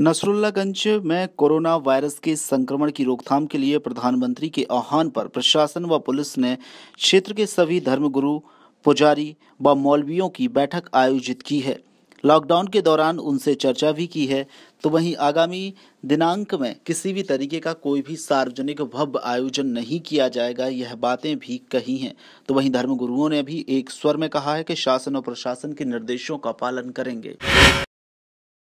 नसरुल्लागंज में corona virus के संक्रमण की रोकथाम के लिए प्रधानमंत्री के आह्वान पर प्रशासन व पुलिस ने क्षेत्र के सभी धर्मगुरु, पुजारी व मौलवियों की बैठक आयोजित की है। लॉकडाउन के दौरान उनसे चर्चा भी की है। तो वहीं आगामी दिनांक में किसी भी तरीके का कोई भी सार्वजनिक भव्य आयोजन नहीं किया जाएगा, यह बातें भी कही हैं। तो वहीं धर्मगुरुओं ने भी एक स्वर में कहा है कि शासन और प्रशासन के निर्देशों का पालन करेंगे।